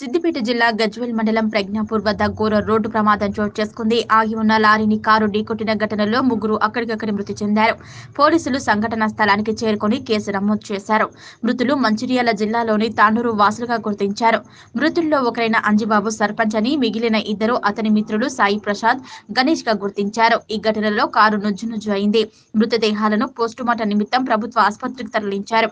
సిద్దిపేట జిల్లా గజ్వెల్ మండలం ప్రజ్ఞాపూర్ వద్ద ఘోర రోడ్డు ప్రమాదం చోటు చేసుకుంది. ఆగి ఉన్న లారీని కారు ఢీకొట్టిన ఘటనలో ముగ్గురు అక్కడికక్కడి మృతి చెందారు. పోలీసులు సంఘటనా స్థలానికి చేరుకొని కేసు నమోదు చేశారు. మృతులు మంచిర్యాల జిల్లాలోని తాండూరు వాసులుగా గుర్తించారు. మృతుల్లో ఒకరైన అంజిబాబు సర్పంచ్ అని మిగిలిన ఇద్దరు అతని మిత్రులు సాయి ప్రసాద్ గణేష్గా గుర్తించారు. ఈ ఘటనలో కారు నుజ్జు అయింది. మృతదేహాలను పోస్టుమార్టం నిమిత్తం ప్రభుత్వ ఆసుపత్రికి తరలించారు.